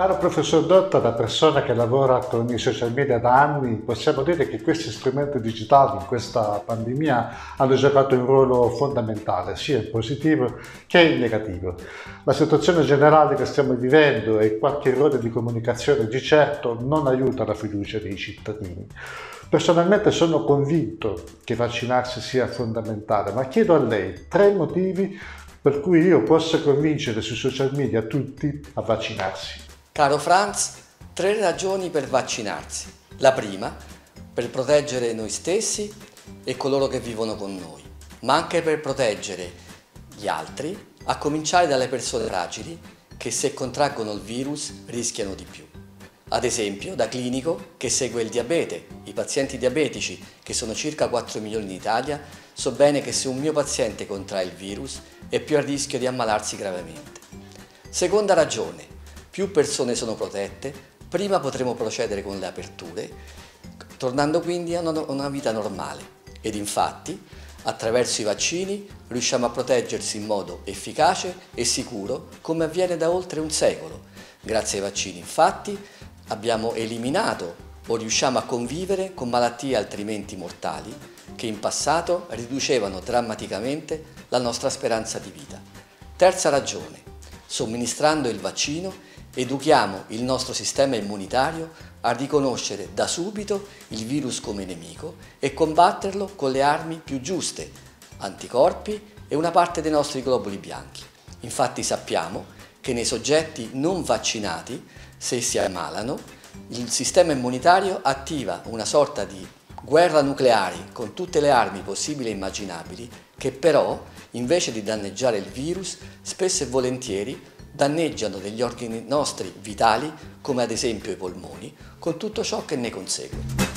Caro professor Dotta, da persona che lavora con i social media da anni, possiamo dire che questi strumenti digitali in questa pandemia hanno giocato un ruolo fondamentale, sia in positivo che in negativo. La situazione generale che stiamo vivendo e qualche errore di comunicazione di certo non aiuta la fiducia dei cittadini. Personalmente sono convinto che vaccinarsi sia fondamentale, ma chiedo a lei tre motivi per cui io posso convincere sui social media tutti a vaccinarsi. Caro Franz, tre ragioni per vaccinarsi. La prima, per proteggere noi stessi e coloro che vivono con noi, ma anche per proteggere gli altri, a cominciare dalle persone fragili che se contraggono il virus rischiano di più. Ad esempio, da clinico che segue il diabete, i pazienti diabetici, che sono circa 4 milioni in Italia, so bene che se un mio paziente contrae il virus è più a rischio di ammalarsi gravemente. Seconda ragione, più persone sono protette, prima potremo procedere con le aperture, tornando quindi a una vita normale. Ed infatti, attraverso i vaccini, riusciamo a proteggersi in modo efficace e sicuro, come avviene da oltre un secolo. Grazie ai vaccini, infatti, abbiamo eliminato o riusciamo a convivere con malattie altrimenti mortali che in passato riducevano drammaticamente la nostra speranza di vita. Terza ragione, somministrando il vaccino educhiamo il nostro sistema immunitario a riconoscere da subito il virus come nemico e combatterlo con le armi più giuste, anticorpi e una parte dei nostri globuli bianchi. Infatti sappiamo che nei soggetti non vaccinati, se si ammalano, il sistema immunitario attiva una sorta di guerra nucleare con tutte le armi possibili e immaginabili che però, invece di danneggiare il virus, spesso e volentieri danneggiano degli organi nostri vitali, come ad esempio i polmoni, con tutto ciò che ne consegue.